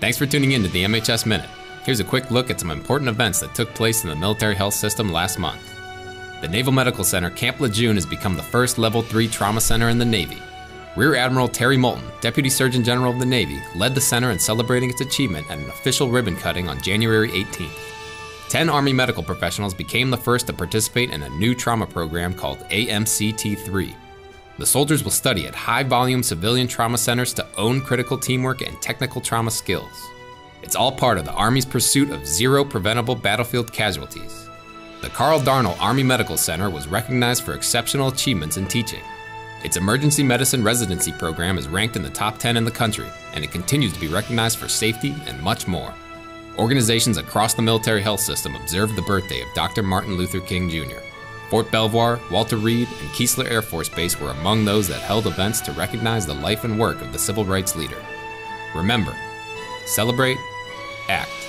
Thanks for tuning in to the MHS Minute. Here's a quick look at some important events that took place in the military health system last month. The Naval Medical Center Camp Lejeune has become the first Level 3 trauma center in the Navy. Rear Admiral Terry Moulton, Deputy Surgeon General of the Navy, led the center in celebrating its achievement at an official ribbon cutting on January 18th. Ten Army medical professionals became the first to participate in a new trauma program called AMCT 3. The soldiers will study at high volume civilian trauma centers to own critical teamwork and technical trauma skills. It's all part of the Army's pursuit of zero preventable battlefield casualties. The Carl Darnall Army Medical Center was recognized for exceptional achievements in teaching. Its emergency medicine residency program is ranked in the top 10 in the country, and it continues to be recognized for safety and much more. Organizations across the military health system observed the birthday of Dr. Martin Luther King Jr. Fort Belvoir, Walter Reed, and Keesler Air Force Base were among those that held events to recognize the life and work of the civil rights leader. Remember, celebrate, act.